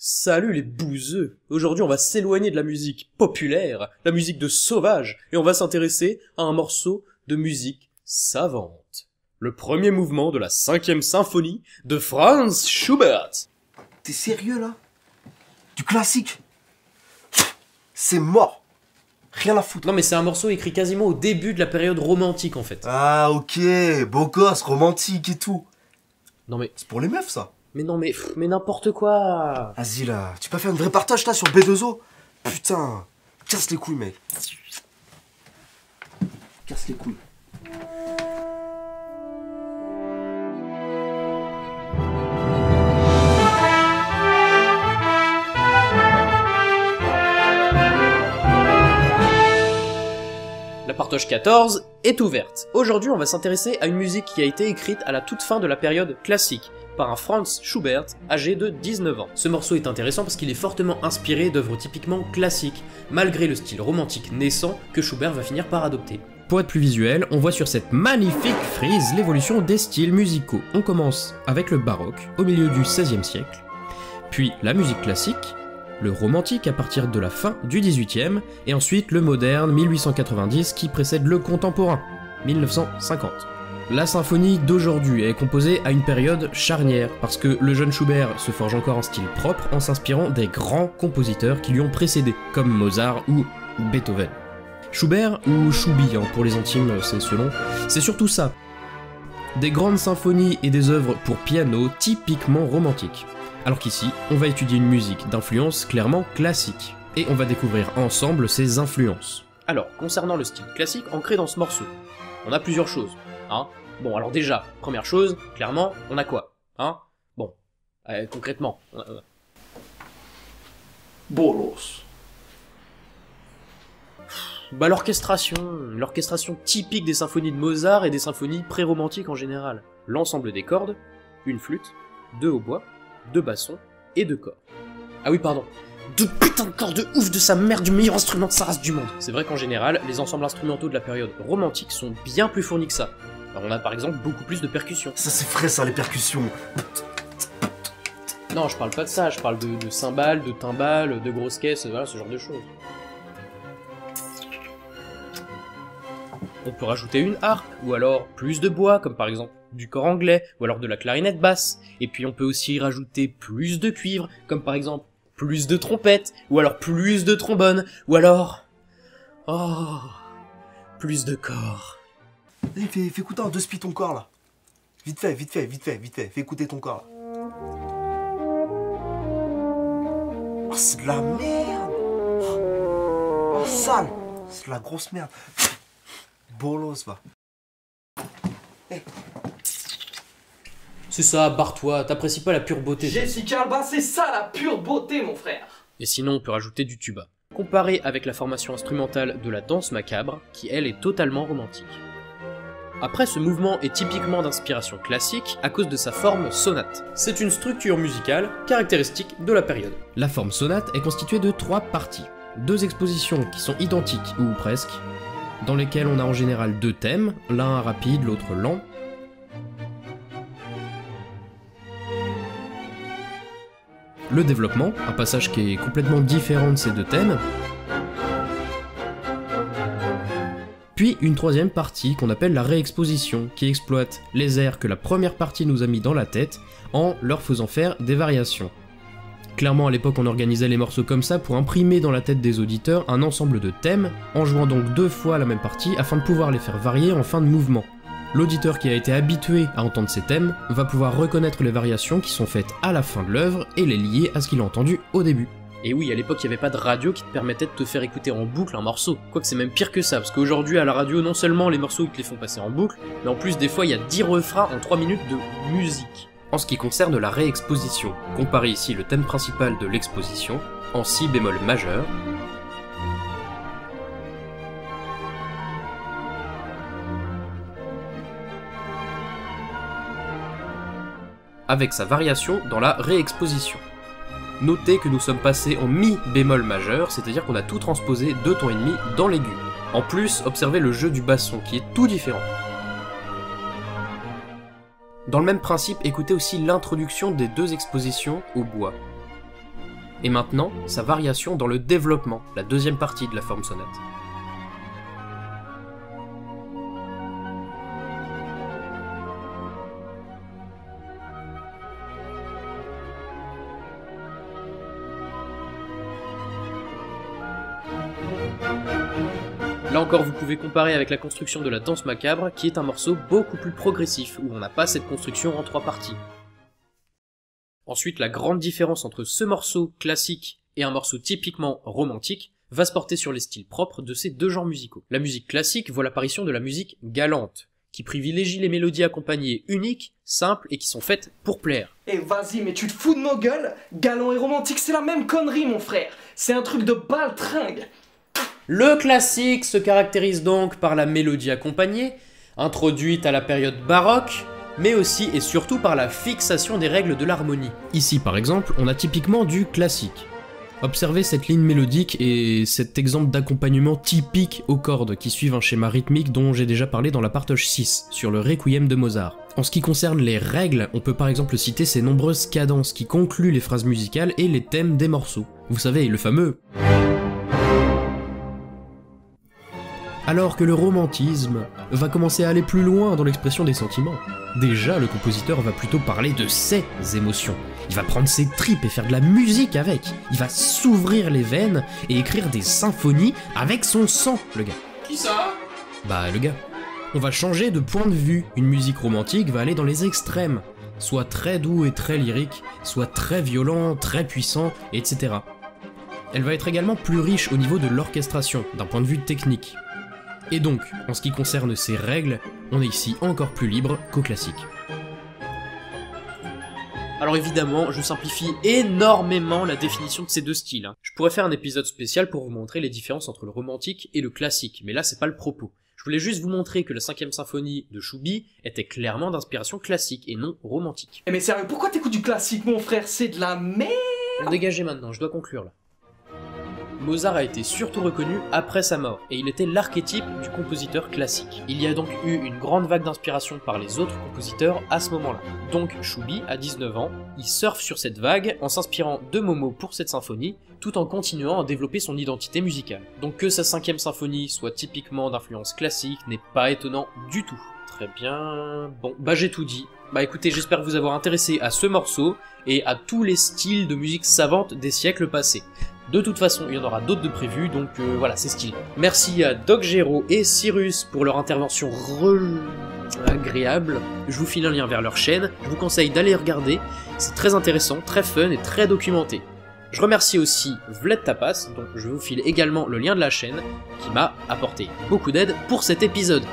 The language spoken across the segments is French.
Salut les bouseux Aujourd'hui on va s'éloigner de la musique populaire, la musique de sauvage, et on va s'intéresser à un morceau de musique savante. Le premier mouvement de la cinquième symphonie de Franz Schubert. T'es sérieux là? Du classique? C'est mort Rien à foutre. Non mais c'est un morceau écrit quasiment au début de la période romantique en fait. Ah ok, beau gosse, romantique et tout. Non mais... C'est pour les meufs ça Mais non mais... pff, Mais n'importe quoi. Vas-y là, tu peux faire une vraie partage là sur B2O Putain. Casse les couilles mec. Casse les couilles. La partoche 14 est ouverte. Aujourd'hui, on va s'intéresser à une musique qui a été écrite à la toute fin de la période classique par un Franz Schubert âgé de 19 ans. Ce morceau est intéressant parce qu'il est fortement inspiré d'œuvres typiquement classiques, malgré le style romantique naissant que Schubert va finir par adopter. Pour être plus visuel, on voit sur cette magnifique frise l'évolution des styles musicaux. On commence avec le baroque au milieu du XVIe siècle, puis la musique classique, le romantique à partir de la fin du 18e, et ensuite le moderne 1890 qui précède le contemporain 1950. La symphonie d'aujourd'hui est composée à une période charnière, parce que le jeune Schubert se forge encore un style propre en s'inspirant des grands compositeurs qui lui ont précédé, comme Mozart ou Beethoven. Schubert, ou Choubi hein, pour les intimes, c'est selon, c'est surtout ça. Des grandes symphonies et des œuvres pour piano typiquement romantiques. Alors qu'ici, on va étudier une musique d'influence clairement classique. Et on va découvrir ensemble ses influences. Alors, concernant le style classique ancré dans ce morceau, on a plusieurs choses. Hein bon, alors déjà, première chose, clairement, on a quoi Hein Bon, euh, concrètement. euh, Bolos. Bah l'orchestration, l'orchestration typique des symphonies de Mozart et des symphonies pré-romantiques en général. L'ensemble des cordes, une flûte, deux hautbois, deux bassons et deux corps. Ah oui, pardon. Deux putains de corps de ouf de sa mère du meilleur instrument de sa race du monde. C'est vrai qu'en général, les ensembles instrumentaux de la période romantique sont bien plus fournis que ça. On a par exemple beaucoup plus de percussions. Ça c'est frais ça les percussions. Non, je parle pas de ça, je parle de, de cymbales, de timbales, de grosses caisses, voilà, ce genre de choses. On peut rajouter une harpe, ou alors plus de bois, comme par exemple du corps anglais, ou alors de la clarinette basse. Et puis on peut aussi rajouter plus de cuivre, comme par exemple plus de trompettes, ou alors plus de trombones, ou alors... Oh... Plus de corps. Eh, fais, fais écouter un deux spi ton corps là. Vite fait, vite fait, vite fait, vite fait. Fais écouter ton corps là. Oh, c'est de la merde. Oh, sale. C'est de la grosse merde. Bolos va. C'est ça, barre-toi, t'apprécies pas la pure beauté. Jessica Alba, c'est ça la pure beauté, mon frère Et sinon, on peut rajouter du tuba. Comparé avec la formation instrumentale de la danse macabre, qui elle est totalement romantique. Après, ce mouvement est typiquement d'inspiration classique à cause de sa forme sonate. C'est une structure musicale caractéristique de la période. La forme sonate est constituée de trois parties. Deux expositions qui sont identiques ou presque, dans lesquelles on a en général deux thèmes, l'un rapide, l'autre lent, le développement, un passage qui est complètement différent de ces deux thèmes, puis une troisième partie qu'on appelle la réexposition, qui exploite les airs que la première partie nous a mis dans la tête en leur faisant faire des variations. Clairement à l'époque on organisait les morceaux comme ça pour imprimer dans la tête des auditeurs un ensemble de thèmes, en jouant donc deux fois la même partie afin de pouvoir les faire varier en fin de mouvement. L'auditeur qui a été habitué à entendre ces thèmes va pouvoir reconnaître les variations qui sont faites à la fin de l'œuvre et les lier à ce qu'il a entendu au début. Et oui, à l'époque, il n'y avait pas de radio qui te permettait de te faire écouter en boucle un morceau. Quoique c'est même pire que ça, parce qu'aujourd'hui, à la radio, non seulement les morceaux ils te les font passer en boucle, mais en plus, des fois, il y a 10 refrains en 3 minutes de musique. En ce qui concerne la réexposition, comparez ici le thème principal de l'exposition, en si bémol majeur, avec sa variation dans la réexposition. Notez que nous sommes passés en mi bémol majeur, c'est-à-dire qu'on a tout transposé deux tons et demi dans l'aigu. En plus, observez le jeu du basson qui est tout différent. Dans le même principe, écoutez aussi l'introduction des deux expositions au bois. Et maintenant, sa variation dans le développement, la deuxième partie de la forme sonate. Là encore, vous pouvez comparer avec la construction de la danse macabre, qui est un morceau beaucoup plus progressif, où on n'a pas cette construction en trois parties. Ensuite, la grande différence entre ce morceau classique et un morceau typiquement romantique va se porter sur les styles propres de ces deux genres musicaux. La musique classique voit l'apparition de la musique galante, qui privilégie les mélodies accompagnées uniques, simples et qui sont faites pour plaire. Eh vas-y, mais tu te fous de nos gueules? Galant et romantique, c'est la même connerie, mon frère C'est un truc de baltringue Le classique se caractérise donc par la mélodie accompagnée, introduite à la période baroque, mais aussi et surtout par la fixation des règles de l'harmonie. Ici par exemple, on a typiquement du classique. Observez cette ligne mélodique et cet exemple d'accompagnement typique aux cordes qui suivent un schéma rythmique dont j'ai déjà parlé dans la partage 6 sur le Requiem de Mozart. En ce qui concerne les règles, on peut par exemple citer ces nombreuses cadences qui concluent les phrases musicales et les thèmes des morceaux. Vous savez, le fameux alors que le romantisme va commencer à aller plus loin dans l'expression des sentiments. Déjà, le compositeur va plutôt parler de ses émotions. Il va prendre ses tripes et faire de la musique avec. Il va s'ouvrir les veines et écrire des symphonies avec son sang, le gars. Qui ça? Bah, le gars. On va changer de point de vue. Une musique romantique va aller dans les extrêmes. Soit très doux et très lyrique, soit très violent, très puissant, etc. Elle va être également plus riche au niveau de l'orchestration, d'un point de vue technique. Et donc, en ce qui concerne ces règles, on est ici encore plus libre qu'au classique. Alors évidemment, je simplifie énormément la définition de ces deux styles. hein. Je pourrais faire un épisode spécial pour vous montrer les différences entre le romantique et le classique, mais là c'est pas le propos. Je voulais juste vous montrer que la cinquième symphonie de Choubi était clairement d'inspiration classique et non romantique. Eh mais sérieux, pourquoi t'écoutes du classique, mon frère? C'est de la merde Dégagez maintenant, je dois conclure là. Mozart a été surtout reconnu après sa mort, et il était l'archétype du compositeur classique. Il y a donc eu une grande vague d'inspiration par les autres compositeurs à ce moment-là. Donc Choubi, à 19 ans, il surfe sur cette vague en s'inspirant de Momo pour cette symphonie, tout en continuant à développer son identité musicale. Donc que sa cinquième symphonie soit typiquement d'influence classique n'est pas étonnant du tout. Très bien... Bon, bah j'ai tout dit. Bah écoutez, j'espère vous avoir intéressé à ce morceau et à tous les styles de musique savante des siècles passés. De toute façon, il y en aura d'autres de prévus, donc euh, voilà, c'est stylé. Merci à Doc Gero et Cyrus pour leur intervention re... agréable. Je vous file un lien vers leur chaîne, je vous conseille d'aller regarder, c'est très intéressant, très fun et très documenté. Je remercie aussi Vled Tapas, dont je vous file également le lien de la chaîne, qui m'a apporté beaucoup d'aide pour cet épisode.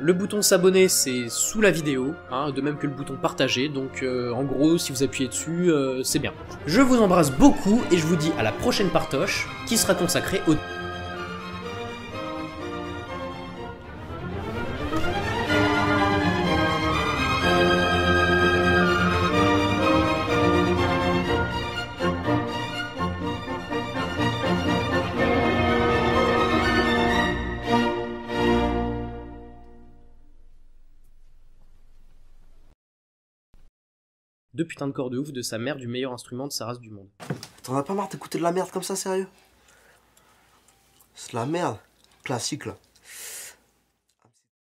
Le bouton s'abonner c'est sous la vidéo, hein, de même que le bouton partager, donc euh, en gros si vous appuyez dessus, euh, c'est bien. Je vous embrasse beaucoup et je vous dis à la prochaine partoche qui sera consacrée au... Deux putains de corps de ouf de sa mère du meilleur instrument de sa race du monde. T'en as pas marre d'écouter de la merde comme ça, sérieux? C'est la merde. Classique, là.